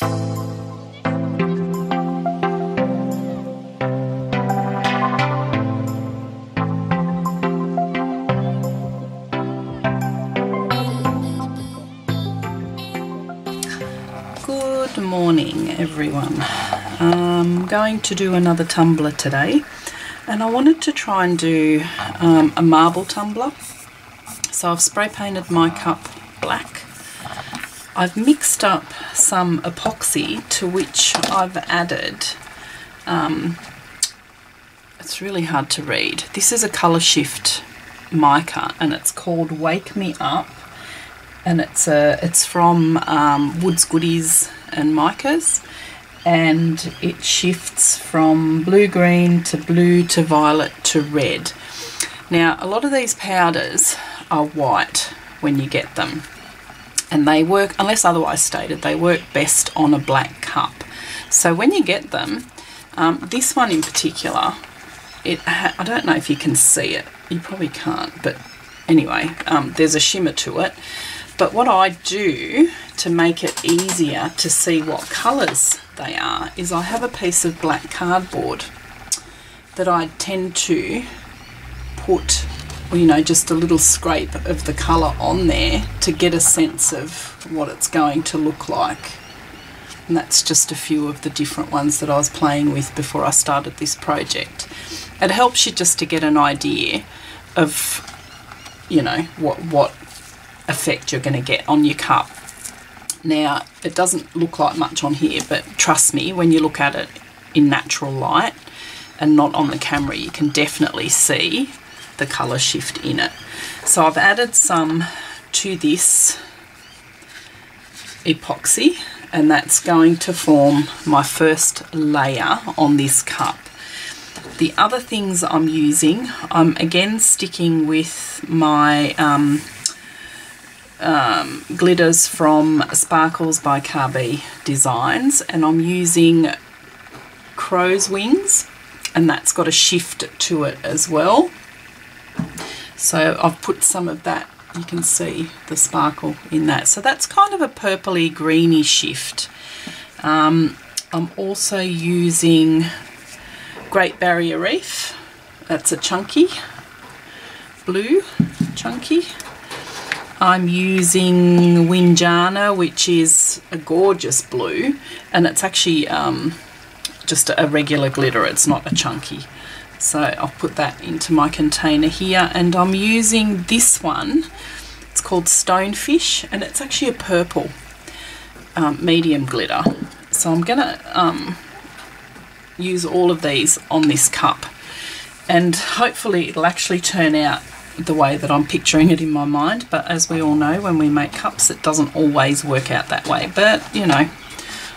Good morning everyone. I'm going to do another tumbler today and I wanted to try and do um, a marble tumbler. So I've spray painted my cup black. I've mixed up some epoxy to which I've added, um, it's really hard to read. This is a colour shift mica and it's called Wake Me Up and it's a it's from um, Woodes Goodies and Micas and it shifts from blue green to blue to violet to red. Now a lot of these powders are white when you get them and they work unless otherwise stated they work best on a black cup. So when you get them um, this one in particular it I don't know if you can see it. You probably can't but anyway um, there's a shimmer to it. But what I do to make it easier to see what colours they are is I have a piece of black cardboard that I tend to put you know just a little scrape of the colour on there to get a sense of what it's going to look like and that's just a few of the different ones that I was playing with before I started this project it helps you just to get an idea of you know what what effect you're going to get on your cup. Now, it doesn't look like much on here, but trust me, when you look at it in natural light and not on the camera, you can definitely see the colour shift in it. So I've added some to this epoxy and that's going to form my first layer on this cup. The other things I'm using, I'm again sticking with my um, um, glitters from Sparkles by CarrBee Designs and I'm using crow's wings and that's got a shift to it as well. So I've put some of that, you can see the sparkle in that. So that's kind of a purpley greeny shift. Um, I'm also using Great Barrier Reef. That's a chunky blue, chunky. I'm using Windjana, which is a gorgeous blue, and it's actually um, just a regular glitter, it's not a chunky. So I'll put that into my container here, and I'm using this one. It's called Stonefish, and it's actually a purple um, medium glitter. So I'm gonna um, use all of these on this cup, and hopefully it'll actually turn out the way that I'm picturing it in my mind but as we all know when we make cups it doesn't always work out that way but you know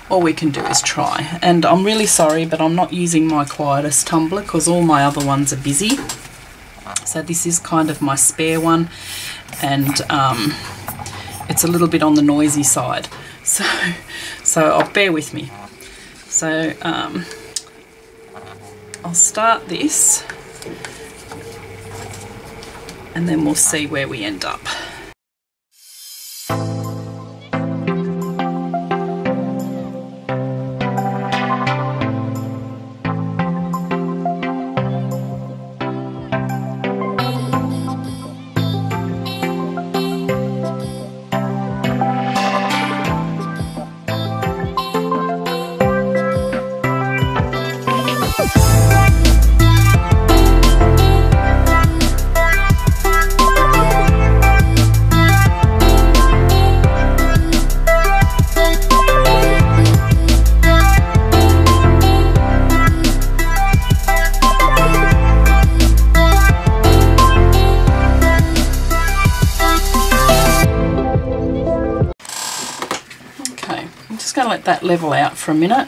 all we can do is try. And I'm really sorry but I'm not using my quietest tumbler because all my other ones are busy. So this is kind of my spare one. And um, it's a little bit on the noisy side. So so I'll bear with me. So um, I'll start this. And then we'll see where we end up. That level out for a minute.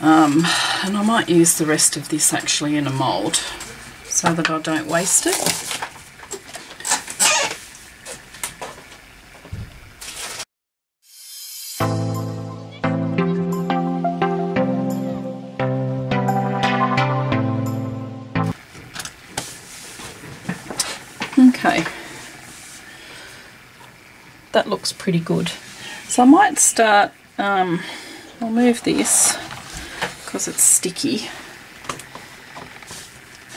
Um, and I might use the rest of this actually in a mould so that I don't waste it. Okay, that looks pretty good. So I might start um, I'll move this because it's sticky.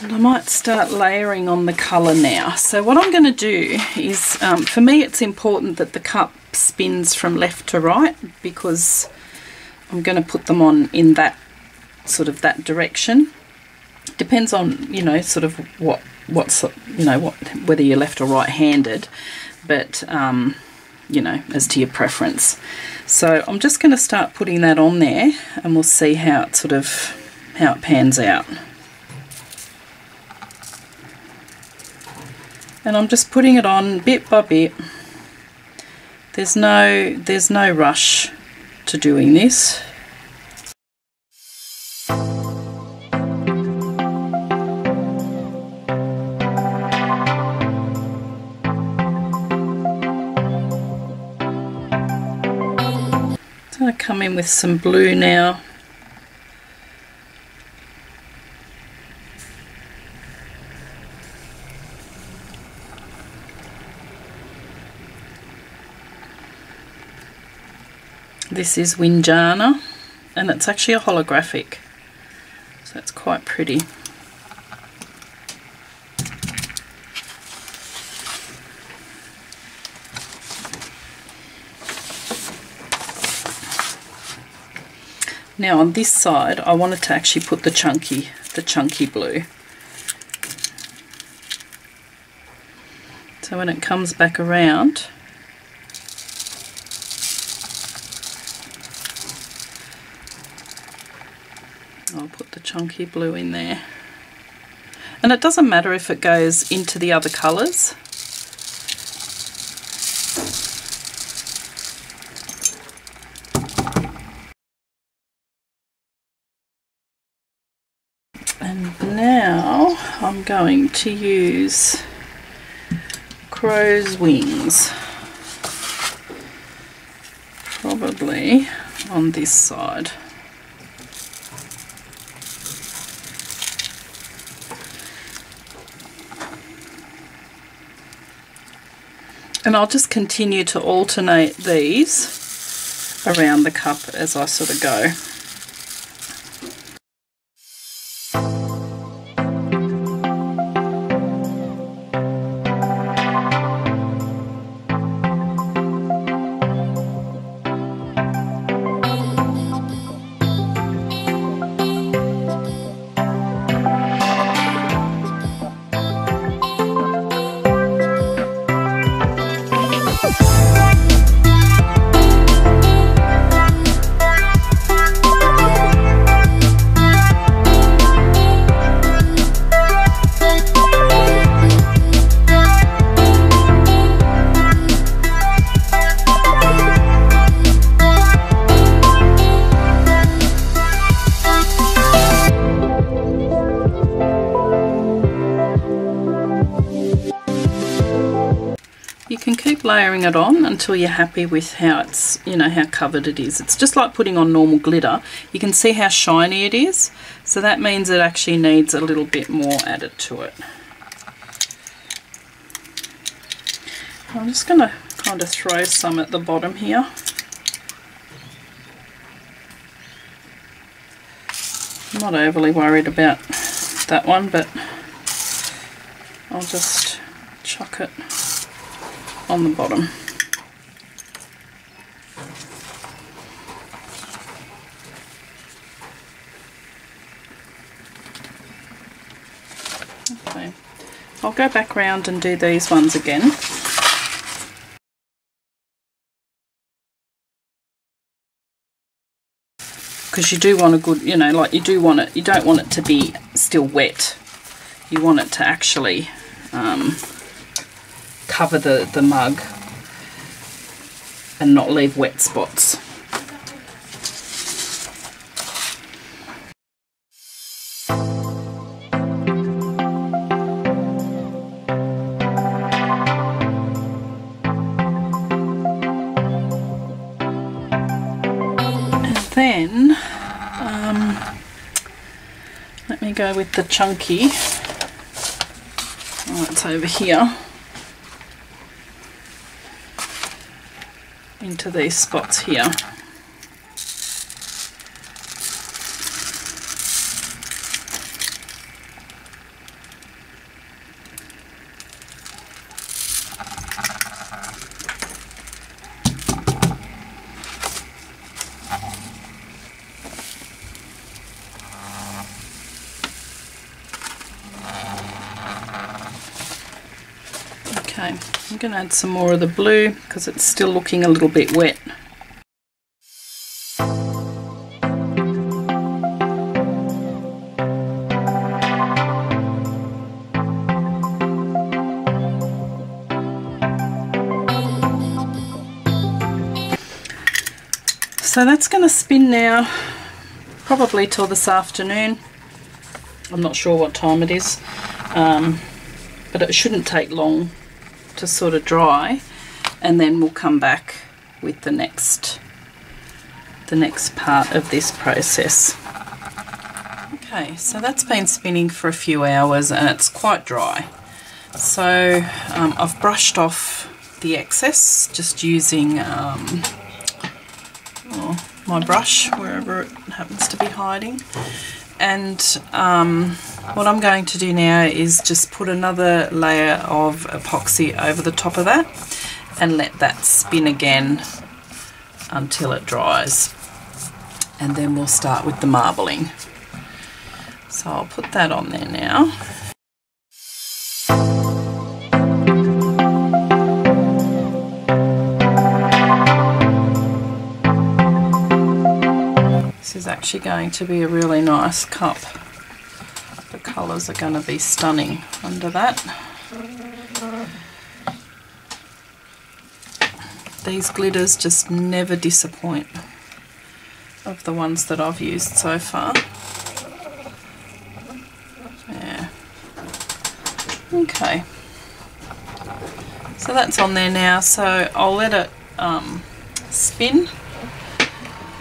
And I might start layering on the colour now. So what I'm going to do is, um, for me it's important that the cup spins from left to right because I'm going to put them on in that sort of that direction. Depends on, you know, sort of what, what's, you know, what whether you're left or right handed, but, um, you know, as to your preference. So I'm just going to start putting that on there and we'll see how it sort of, how it pans out. and I'm just putting it on bit by bit there's no there's no rush to doing this come in with some blue now This is Windjana and it's actually a holographic so it's quite pretty. Now on this side I wanted to actually put the chunky, the chunky blue. So when it comes back around I'll put the chunky blue in there. And it doesn't matter if it goes into the other colours. And now I'm going to use crow's wings. Probably on this side. and I'll just continue to alternate these around the cup as I sort of go. Layering it on until you're happy with how it's, you know, how covered it is. It's just like putting on normal glitter. You can see how shiny it is. So that means it actually needs a little bit more added to it. I'm just going to kind of throw some at the bottom here. I'm not overly worried about that one, but I'll just chuck it on the bottom. Okay, I'll go back round and do these ones again. Because you do want a good, you know, like you do want it, you don't want it to be still wet. You want it to actually um, cover the, the mug and not leave wet spots. And then um, let me go with the chunky. Oh, it's over here. Into these spots here. Okay, I'm going to add some more of the blue because it's still looking a little bit wet. So that's going to spin now, probably till this afternoon. I'm not sure what time it is, um, but it shouldn't take long to sort of dry, and then we'll come back with the next the next part of this process. Okay, so that's been spinning for a few hours and it's quite dry. So um, I've brushed off the excess just using um, oh, my brush wherever it happens to be hiding and um, what I'm going to do now is just put another layer of epoxy over the top of that and let that spin again until it dries. And then we'll start with the marbling. So I'll put that on there now. This is actually going to be a really nice cup. Colours are going to be stunning under that. These glitters just never disappoint of the ones that I've used so far. Yeah. Okay. So that's on there now, so I'll let it um, spin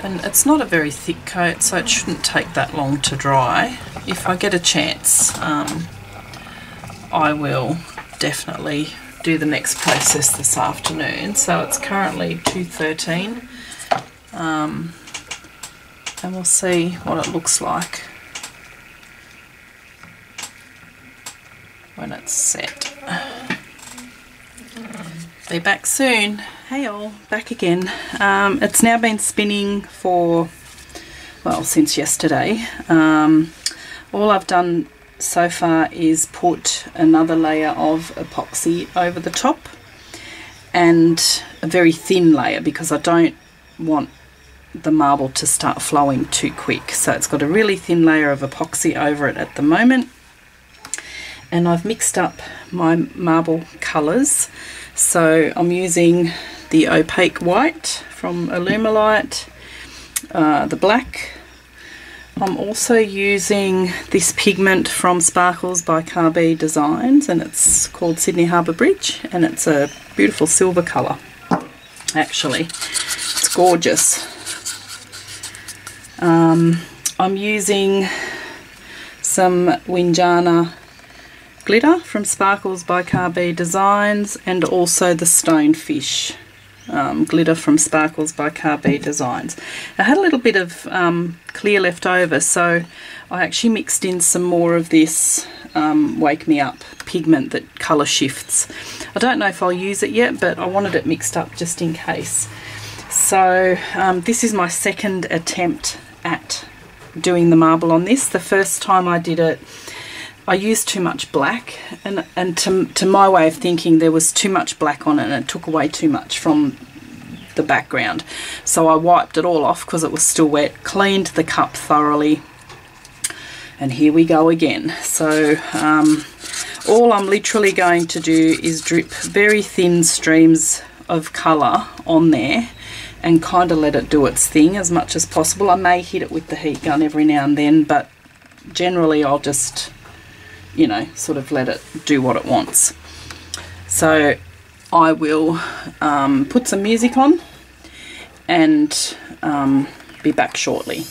and it's not a very thick coat so it shouldn't take that long to dry if I get a chance um, I will definitely do the next process this afternoon. So it's currently 2.13 um, and we'll see what it looks like when it's set. Be back soon. Hey all, back again. Um, it's now been spinning for, well, since yesterday. Um, all I've done so far is put another layer of epoxy over the top and a very thin layer because I don't want the marble to start flowing too quick. So it's got a really thin layer of epoxy over it at the moment. And I've mixed up my marble colours. So I'm using the opaque white from Alumilite, uh, the black. I'm also using this pigment from Sparkles by CarrBee Designs and it's called Sydney Harbour Bridge and it's a beautiful silver colour actually. It's gorgeous. Um, I'm using some Windjana glitter from Sparkles by CarrBee Designs and also the Stonefish um, glitter from Sparkles by CarrBee Designs. I had a little bit of um, clear left over so I actually mixed in some more of this um, Wake Me Up pigment that colour shifts. I don't know if I'll use it yet but I wanted it mixed up just in case. So um, this is my second attempt at doing the marble on this. The first time I did it I used too much black and, and to, to my way of thinking there was too much black on it and it took away too much from the background. So I wiped it all off because it was still wet, cleaned the cup thoroughly and here we go again. So um, all I'm literally going to do is drip very thin streams of colour on there and kind of let it do its thing as much as possible. I may hit it with the heat gun every now and then but generally I'll just you know, sort of let it do what it wants. So I will um, put some music on and um, be back shortly.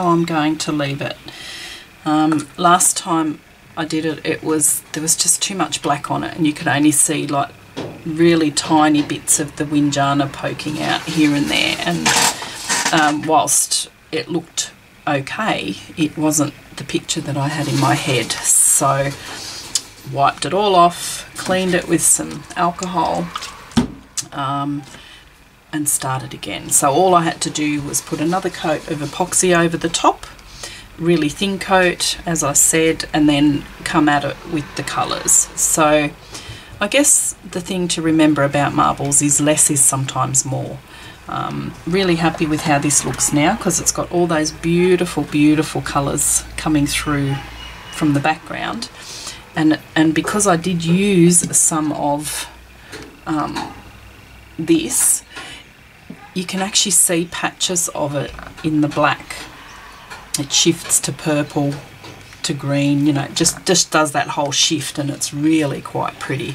How I'm going to leave it. Um, last time I did it, it was there was just too much black on it, and you could only see like really tiny bits of the Windjana poking out here and there. And um, whilst it looked okay, it wasn't the picture that I had in my head. So wiped it all off, cleaned it with some alcohol, um, and started again. So all I had to do was put another coat of epoxy over the top, really thin coat, as I said, and then come at it with the colours. So I guess the thing to remember about marbles is less is sometimes more. Um, really happy with how this looks now because it's got all those beautiful, beautiful colours coming through from the background. And, and because I did use some of um, this, you can actually see patches of it in the black. It shifts to purple, to green, you know, just, just does that whole shift and it's really quite pretty.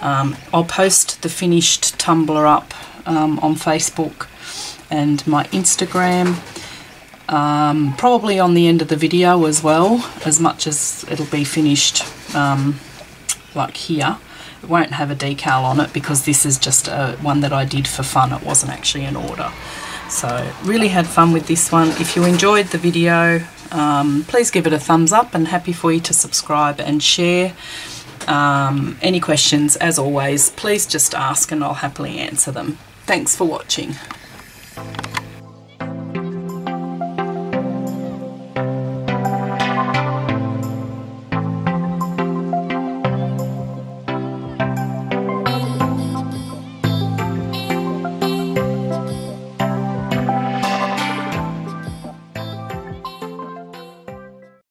Um, I'll post the finished tumbler up um, on Facebook and my Instagram. Um, probably on the end of the video as well, as much as it'll be finished um, like here. Won't have a decal on it because this is just a, one that I did for fun. It wasn't actually an order. So really had fun with this one. If you enjoyed the video, um, please give it a thumbs up and happy for you to subscribe and share. Um, any questions, as always, please just ask and I'll happily answer them. Thanks for watching.